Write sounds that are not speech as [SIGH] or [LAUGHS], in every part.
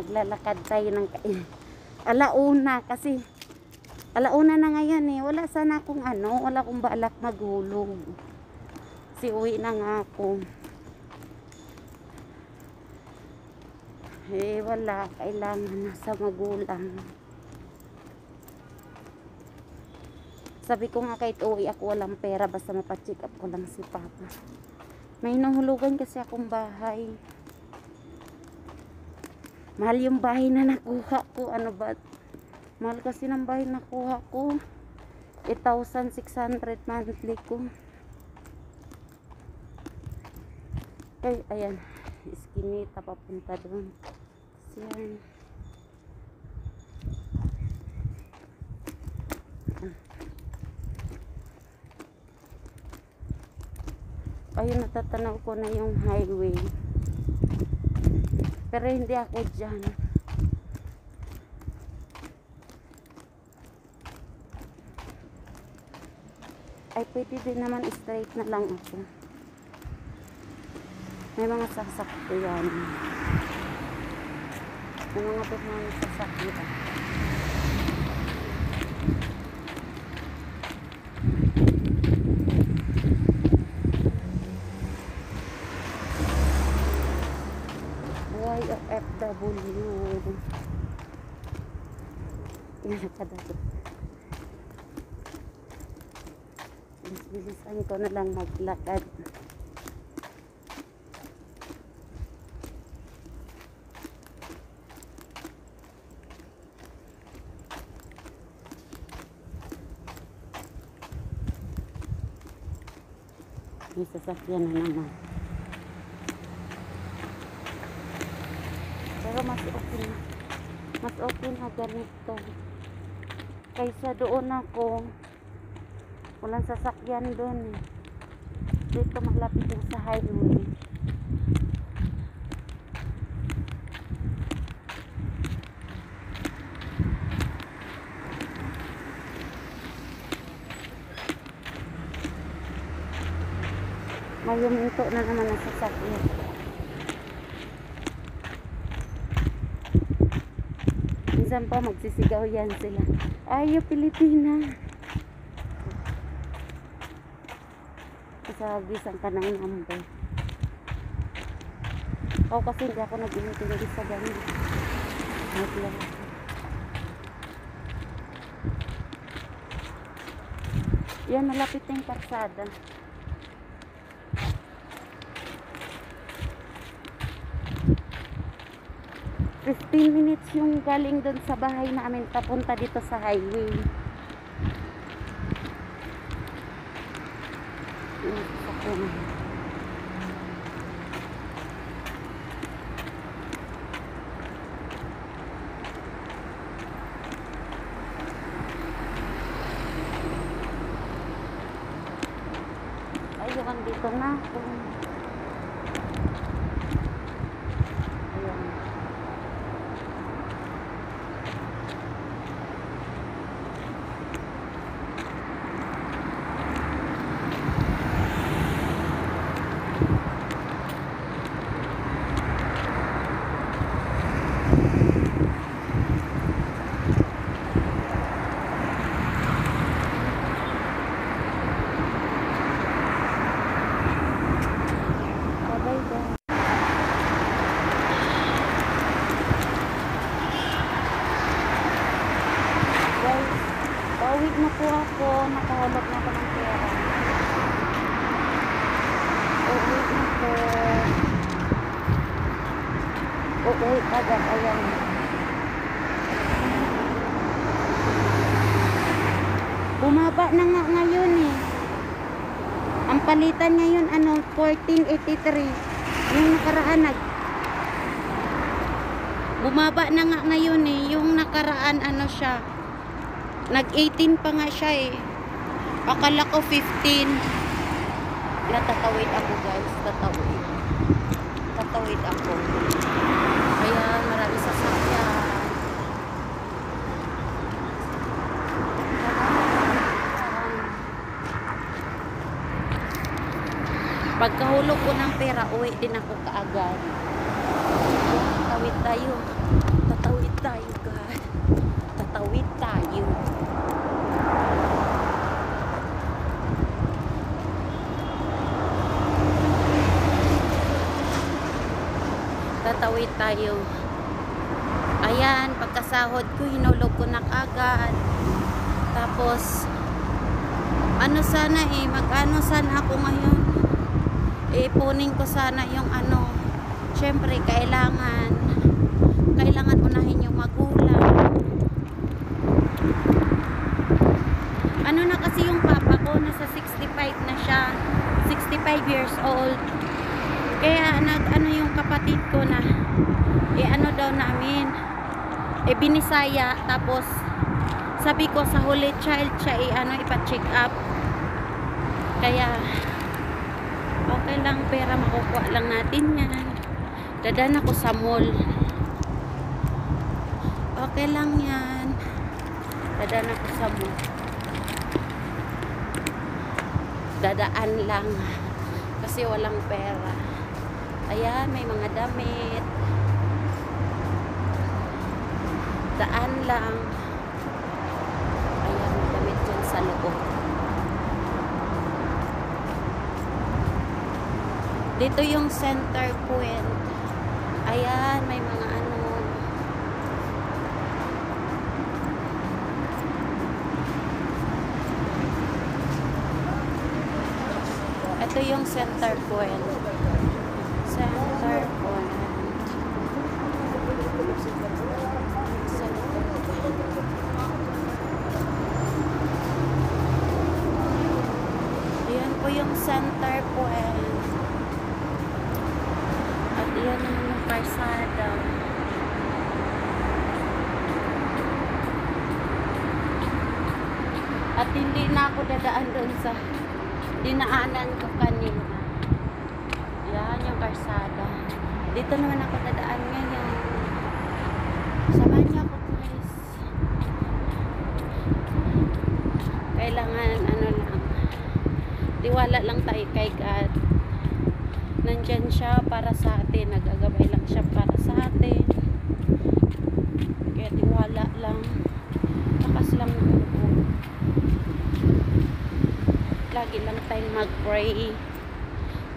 lakad tayo ng. [LAUGHS] Alauna kasi alauna na ngayon eh. Wala sana akong ano, wala akong balak maghulog. Si uwi na nga ako. Eh wala, kailangan nasa magulang. Sabi ko nga kahit uwi ako walang pera basta mapacheck up ko lang si Papa. May nahulugan kasi akong bahay. Mahal yung bahay na nakuha ko. Ano ba? Mahal kasi ng bahay na nakuha ko. 8,600 monthly ko. Ay, ayan. Iskinita papunta doon. Kasi yan. Ayun, natatanaw ko na yung highway. Pero hindi ako dyan. Ay, pwede din naman straight na lang ako. May mga sasakyan. May mga mga sasakyan. YFW. Nakadagot. Bilis-bilisan ko na lang maglakad. May sasakyan na naman. Pero mas okay na. Mas okay na ganito. Kaysa doon ako. Walang sasakyan doon. eh. Dito malapit yung sa highway. May huminto na naman ang sasakyan. Minsan pa magsisigaw yan sila. Ayo Pilipina. Kasagisan ka ng number. Ako kasi hindi ako nag-intindi sa ganun. Naglang ako. Yan, malapit na yung karsada. Fifteen minutes yung galing doon sa bahay namin papunta dito sa highway. Ayun, dito na ako. Ayun. Bye-bye. Guys, pauwi na po ako. Nakahulog na ako ng pera. Uuwi na po. Uuwi agad. Ayan. Bumaba na nga ngayon eh. Ang palitan ngayon ano 1483. Yung nakaraan nag Bumaba na nga ngayon eh. Yung nakaraan ano siya. Nag 18 pa nga siya eh. Akala ko 15. Natatawid ako guys. Tatawid. Tatawid ako. Kaya marami sasakyan. Pagkahulog ko ng pera, uwi din ako kaagad. Tawid tayo. Makatawid tayo. Ayan, pagkasahod ko, hinulog ko na kagad. Tapos, ano sana eh, mag-ano sana ako ngayon. Ipunin ko sana yung ano, syempre, kailangan, kailangan unahin yung magulang. Ano na kasi yung papa ko, nasa 65 na siya. 65 years old. Kaya nag ano kapatid ko na eh ano daw namin eh binisaya tapos sabi ko sa huli child siya eh ano ipa-check up. Kaya okay lang pera makukuha lang natin yan. Dadan ako sa mall. Okay lang yan. Dadan ako sa mall. Dadaan lang kasi walang pera. Ayan, may mga damit. Daan lang. Ayan, may damit dyan sa loob. Dito yung center point. Ayan, may mga ano. Ito yung center point. Center point. Ayan po yung center point. At iyan naman yung karsada. At hindi na ako dadaan doon sa dinaanan ko kanina. Yan yung karsada. Dito naman ako dadaan ngayon. Samahan niyo ako guys. Kailangan ano lang. Tiwala lang tayo kay God. Nandyan siya para sa atin. Nagagabay lang siya para sa atin. Kaya tiwala lang. Lakas lang ng loob. Lagi lang tayong mag-pray.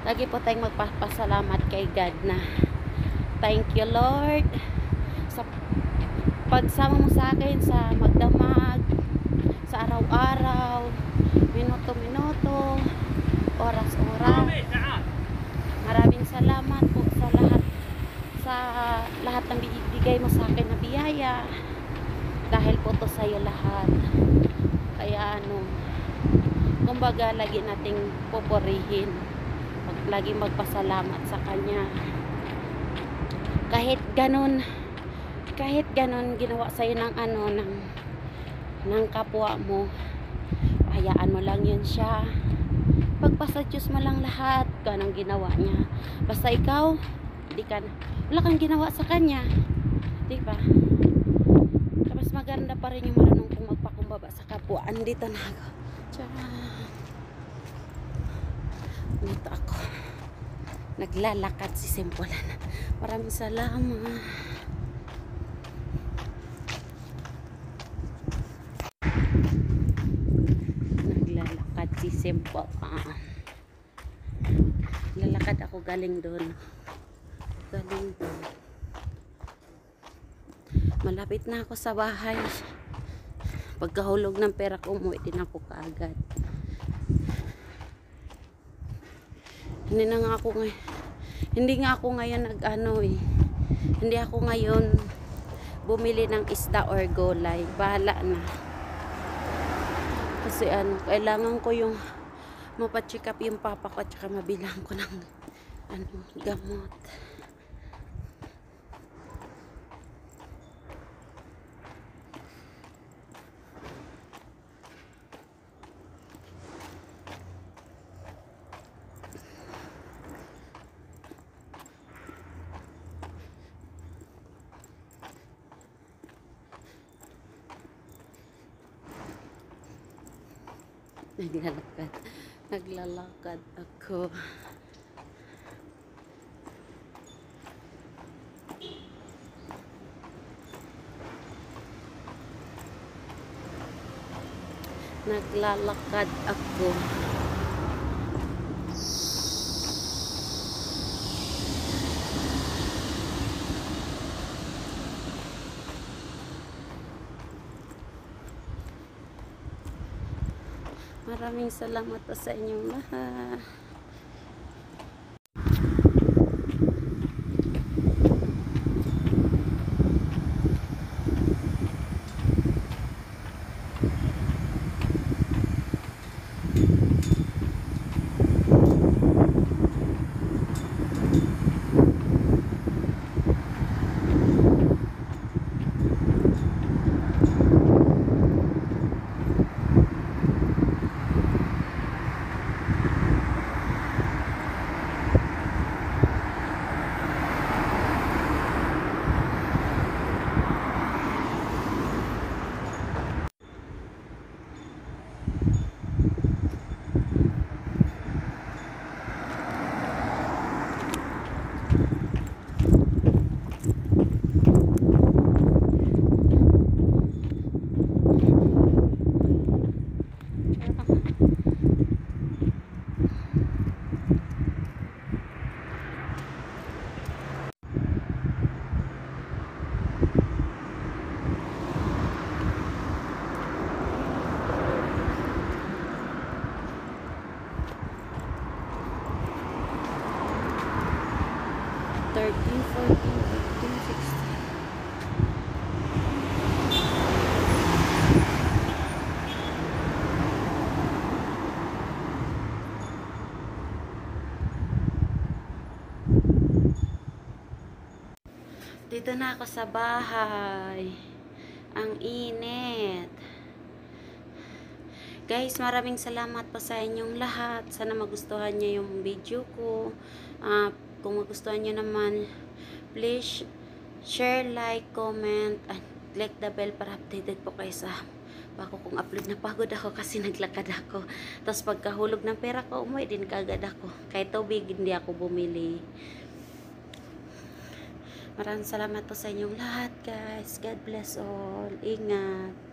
Lagi po tayong magpapasalamat kay God na thank you Lord sa pagsama mo sa akin sa magdamag sa araw-araw minuto-minuto oras-oras. Maraming salamat po sa lahat sa lahat ng bigay mo sa akin na biyaya. Dahil po to sa'yo lahat. Kaya ano kumbaga lagi nating pupurihin. Mag, lagi magpasalamat sa kanya. Kahit ganun kahit ganun ginawa sa'yo ng ano ng, ng kapwa mo hayaan mo lang yun siya. Pagpasa Diyos mo lang lahat kung anong ginawa niya. Basta ikaw di ka, wala kang ginawa sa kanya. Di ba? Mas maganda pa rin yung marunong kong magpakumbaba sa kapwa. Andito na ako Tcharam. Dito ako. Naglalakad si Simpulan. Maraming salamat. Naglalakad si Simpulan. Lalakad ako galing doon. Galing doon. Malapit na ako sa bahay. Pagkahulog ng pera ko, umuwi din ako kaagad. Hindi na nga ako ngay hindi nga ako ngayon nag ano eh. Hindi ako ngayon bumili ng isda or gulay. Bahala na. Kasi ano, kailangan ko yung mapacheck up yung papa ko at saka mabilang ko ng ano, gamot. Naglalakad. Naglalakad ako. Naglalakad ako. Maraming salamat po sa inyong lahat. Dito na ako sa bahay. Ang init. Guys, maraming salamat po sa inyong lahat. Sana magustuhan niyo yung video ko. Ah, kung magustuhan niyo naman, please share, like, comment, and click the bell para updated po kayo sa bago kong upload. Napagod ako kasi naglakad ako. Tapos pagkahulog ng pera ko, umuwi din kagad ako. Kahit tubig, hindi ako bumili. Maraming salamat po sa inyong lahat, guys. God bless all. Ingat.